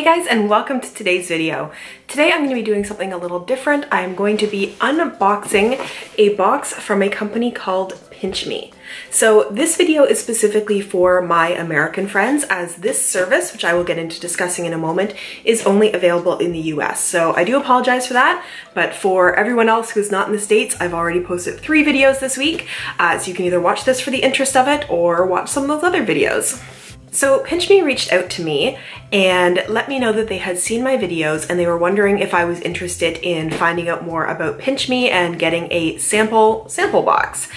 Hey guys and welcome to today's video. Today I'm going to be doing something a little different. I'm going to be unboxing a box from a company called Pinch Me. So this video is specifically for my American friends as this service, which I will get into discussing in a moment, is only available in the US. So I do apologize for that, but for everyone else who's not in the States, I've already posted three videos this week. Uh, so you can either watch this for the interest of it or watch some of those other videos. So Pinch Me reached out to me and let me know that they had seen my videos and they were wondering if I was interested in finding out more about Pinch Me and getting a sample sample box.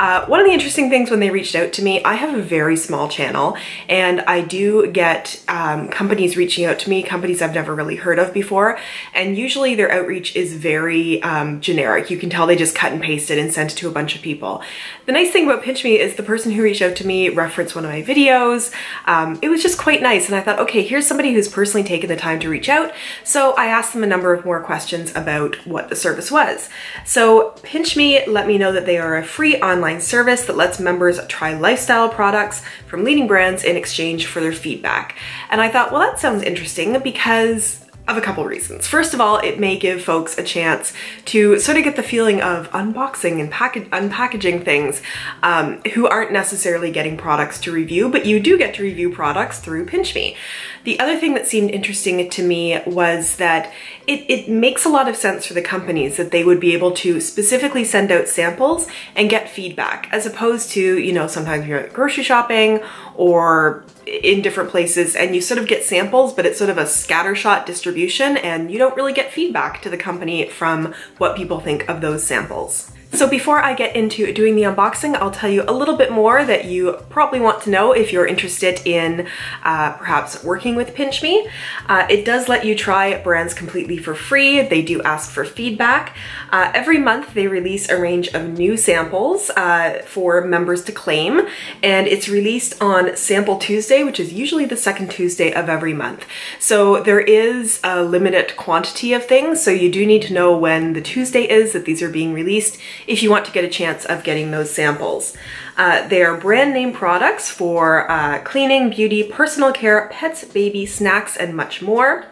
Uh, one of the interesting things when they reached out to me, I have a very small channel and I do get um, companies reaching out to me, companies I've never really heard of before, and usually their outreach is very um, generic. You can tell they just cut and pasted and sent it to a bunch of people. The nice thing about Pinch Me is the person who reached out to me referenced one of my videos, um, it was just quite nice. And I thought, okay, here's somebody who's personally taken the time to reach out. So I asked them a number of more questions about what the service was. So Pinch Me let me know that they are a free online service that lets members try lifestyle products from leading brands in exchange for their feedback. And I thought, well, that sounds interesting because of a couple reasons. First of all, it may give folks a chance to sort of get the feeling of unboxing and unpackaging things um, who aren't necessarily getting products to review, but you do get to review products through Pinch Me. The other thing that seemed interesting to me was that it, it makes a lot of sense for the companies that they would be able to specifically send out samples and get feedback as opposed to, you know, sometimes you're at grocery shopping or in different places and you sort of get samples, but it's sort of a scattershot distribution and you don't really get feedback to the company from what people think of those samples. So before I get into doing the unboxing, I'll tell you a little bit more that you probably want to know if you're interested in uh, perhaps working with Pinch Me. Uh, it does let you try brands completely for free. They do ask for feedback. Uh, every month they release a range of new samples uh, for members to claim and it's released on Sample Tuesday, which is usually the second Tuesday of every month. So there is a limited quantity of things, so you do need to know when the Tuesday is that these are being released if you want to get a chance of getting those samples. Uh, they are brand name products for uh, cleaning, beauty, personal care, pets, baby, snacks, and much more.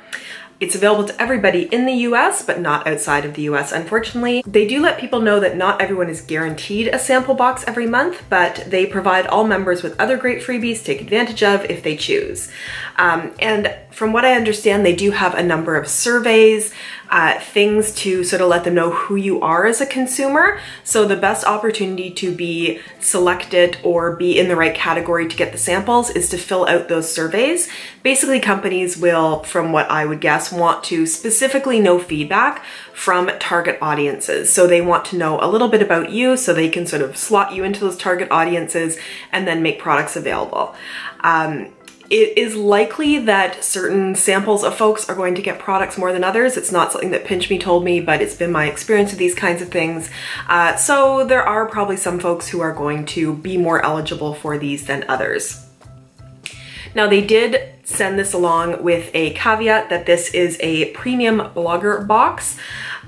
It's available to everybody in the US, but not outside of the US, unfortunately. They do let people know that not everyone is guaranteed a sample box every month, but they provide all members with other great freebies to take advantage of if they choose. Um, and from what I understand, they do have a number of surveys, uh, things to sort of let them know who you are as a consumer. So the best opportunity to be selected or be in the right category to get the samples is to fill out those surveys. Basically, companies will, from what I would guess, want to specifically know feedback from target audiences. So they want to know a little bit about you so they can sort of slot you into those target audiences and then make products available. Um, it is likely that certain samples of folks are going to get products more than others. It's not something that Pinch Me told me, but it's been my experience with these kinds of things. Uh, so there are probably some folks who are going to be more eligible for these than others. Now they did send this along with a caveat that this is a premium blogger box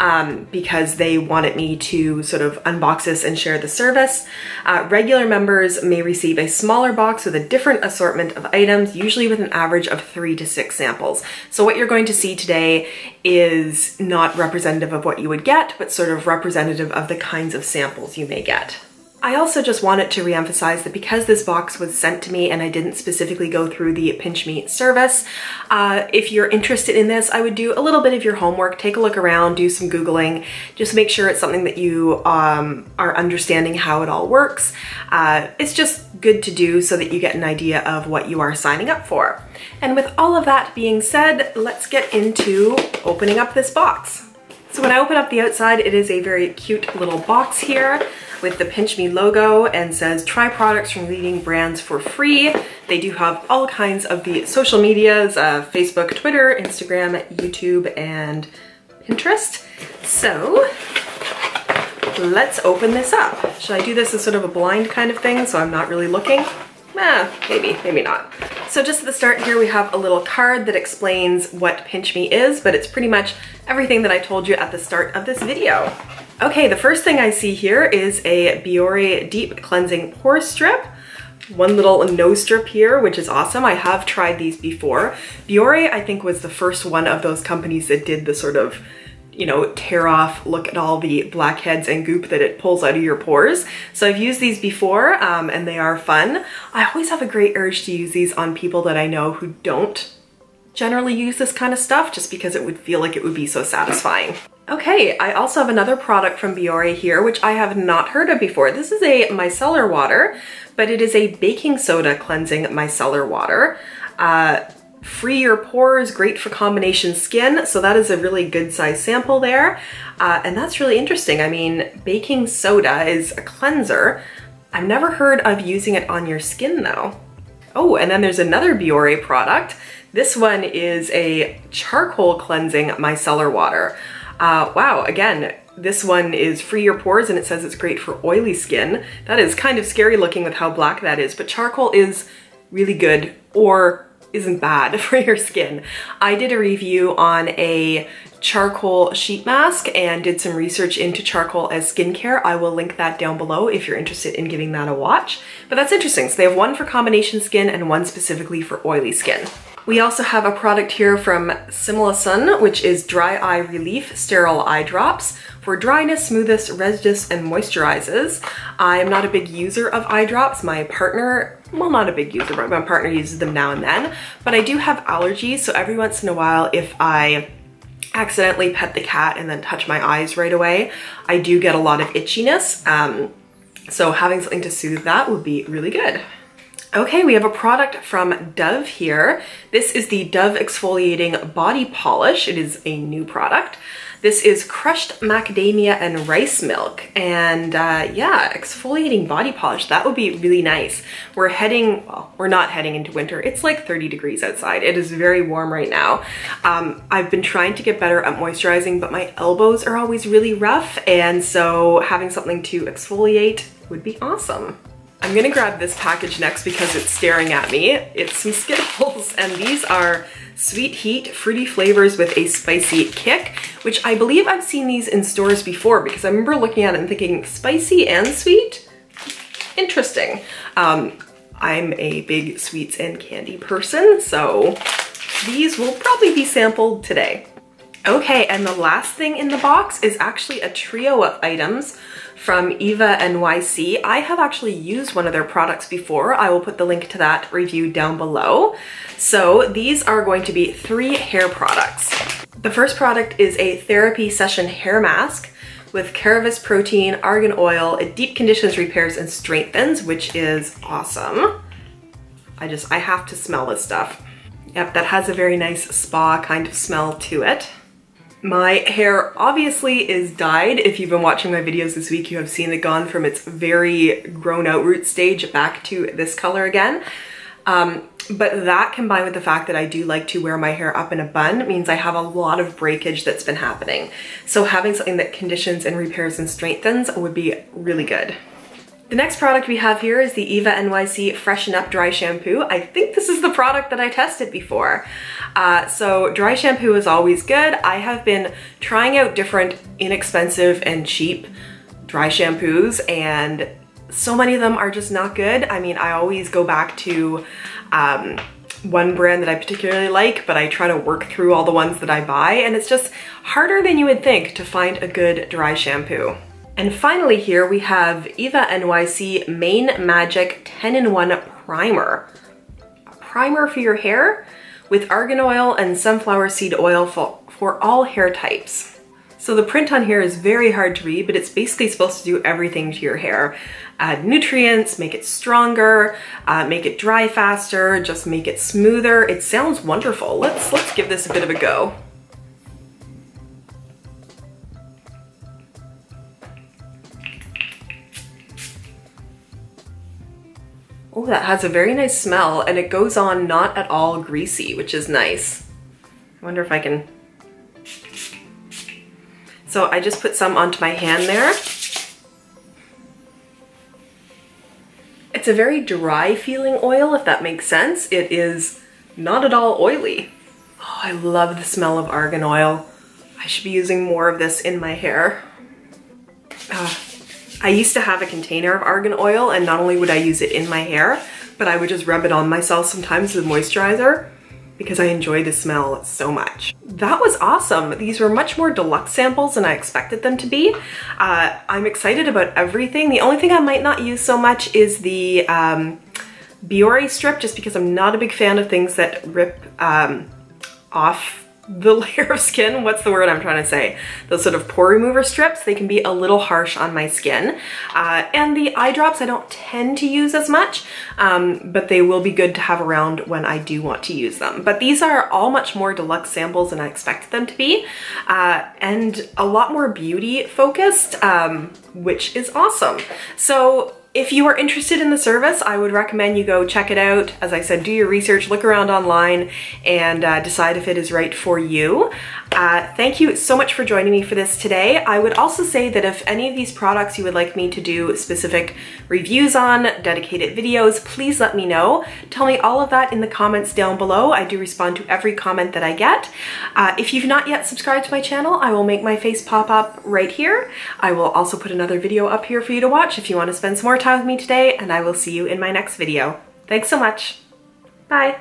um, because they wanted me to sort of unbox this and share the service. Uh, regular members may receive a smaller box with a different assortment of items, usually with an average of three to six samples. So what you're going to see today is not representative of what you would get, but sort of representative of the kinds of samples you may get. I also just wanted to reemphasize that because this box was sent to me and I didn't specifically go through the Pinch Me service, uh, if you're interested in this, I would do a little bit of your homework, take a look around, do some Googling, just make sure it's something that you um, are understanding how it all works. Uh, it's just good to do so that you get an idea of what you are signing up for. And with all of that being said, let's get into opening up this box. So when I open up the outside, it is a very cute little box here with the Pinch Me logo and says try products from leading brands for free. They do have all kinds of the social medias, uh, Facebook, Twitter, Instagram, YouTube, and Pinterest. So let's open this up. Should I do this as sort of a blind kind of thing so I'm not really looking? Eh, maybe, maybe not. So just at the start here, we have a little card that explains what Pinch Me is, but it's pretty much everything that I told you at the start of this video. Okay, the first thing I see here is a Biore Deep Cleansing Pore Strip one little nose strip here, which is awesome. I have tried these before. Biore, I think, was the first one of those companies that did the sort of you know, tear off, look at all the blackheads and goop that it pulls out of your pores. So I've used these before um, and they are fun. I always have a great urge to use these on people that I know who don't generally use this kind of stuff just because it would feel like it would be so satisfying. Okay, I also have another product from Biore here, which I have not heard of before. This is a micellar water, but it is a baking soda cleansing micellar water. Uh, free your pores, great for combination skin. So that is a really good size sample there. Uh, and that's really interesting. I mean, baking soda is a cleanser. I've never heard of using it on your skin though. Oh, and then there's another Biore product. This one is a charcoal cleansing micellar water. Uh, wow, again, this one is free your pores and it says it's great for oily skin. That is kind of scary looking with how black that is, but charcoal is really good or isn't bad for your skin. I did a review on a charcoal sheet mask and did some research into charcoal as skincare. I will link that down below if you're interested in giving that a watch. But that's interesting. So they have one for combination skin and one specifically for oily skin. We also have a product here from Similasan, which is Dry Eye Relief Sterile Eye Drops for dryness, smoothness, redness, and moisturizes. I am not a big user of eye drops. My partner, well, not a big user, but my partner uses them now and then. But I do have allergies, so every once in a while, if I accidentally pet the cat and then touch my eyes right away, I do get a lot of itchiness. Um, so having something to soothe that would be really good. Okay, we have a product from Dove here. This is the Dove Exfoliating Body Polish. It is a new product. This is crushed macadamia and rice milk. And uh, yeah, exfoliating body polish, that would be really nice. We're heading, well, we're not heading into winter. It's like 30 degrees outside. It is very warm right now. Um, I've been trying to get better at moisturizing, but my elbows are always really rough. And so having something to exfoliate would be awesome. I'm gonna grab this package next because it's staring at me. It's some Skittles and these are sweet heat fruity flavors with a spicy kick, which I believe I've seen these in stores before because I remember looking at it and thinking spicy and sweet? Interesting. Um, I'm a big sweets and candy person, so these will probably be sampled today. Okay, and the last thing in the box is actually a trio of items from Eva NYC. I have actually used one of their products before. I will put the link to that review down below. So these are going to be three hair products. The first product is a therapy session hair mask with Keravis protein, argan oil. It deep conditions, repairs, and strengthens, which is awesome. I just, I have to smell this stuff. Yep, that has a very nice spa kind of smell to it. My hair obviously is dyed. If you've been watching my videos this week, you have seen it gone from its very grown out root stage back to this color again. Um, but that combined with the fact that I do like to wear my hair up in a bun means I have a lot of breakage that's been happening. So having something that conditions and repairs and strengthens would be really good. The next product we have here is the Eva NYC Freshen Up Dry Shampoo. I think this is the product that I tested before. Uh, so dry shampoo is always good. I have been trying out different inexpensive and cheap dry shampoos and so many of them are just not good. I mean, I always go back to um, one brand that I particularly like, but I try to work through all the ones that I buy and it's just harder than you would think to find a good dry shampoo. And finally here we have Eva NYC Mane Magic 10-in-1 Primer. A primer for your hair with argan oil and sunflower seed oil for, for all hair types. So the print on here is very hard to read, but it's basically supposed to do everything to your hair. Add nutrients, make it stronger, uh, make it dry faster, just make it smoother. It sounds wonderful. Let's, let's give this a bit of a go. Oh, that has a very nice smell and it goes on not at all greasy, which is nice. I wonder if I can... So I just put some onto my hand there. It's a very dry feeling oil, if that makes sense. It is not at all oily. Oh, I love the smell of argan oil. I should be using more of this in my hair. Uh, I used to have a container of argan oil and not only would I use it in my hair, but I would just rub it on myself sometimes a moisturizer because I enjoy the smell so much. That was awesome. These were much more deluxe samples than I expected them to be. Uh, I'm excited about everything. The only thing I might not use so much is the um, Biore strip just because I'm not a big fan of things that rip um, off the layer of skin, what's the word I'm trying to say? Those sort of pore remover strips, they can be a little harsh on my skin. Uh, and the eye drops I don't tend to use as much, um, but they will be good to have around when I do want to use them. But these are all much more deluxe samples than I expected them to be, uh, and a lot more beauty focused, um, which is awesome. So if you are interested in the service, I would recommend you go check it out. As I said, do your research, look around online, and uh, decide if it is right for you. Uh, thank you so much for joining me for this today. I would also say that if any of these products you would like me to do specific reviews on, dedicated videos, please let me know. Tell me all of that in the comments down below. I do respond to every comment that I get. Uh, if you've not yet subscribed to my channel, I will make my face pop up right here. I will also put another video up here for you to watch if you want to spend some more time with me today, and I will see you in my next video. Thanks so much. Bye.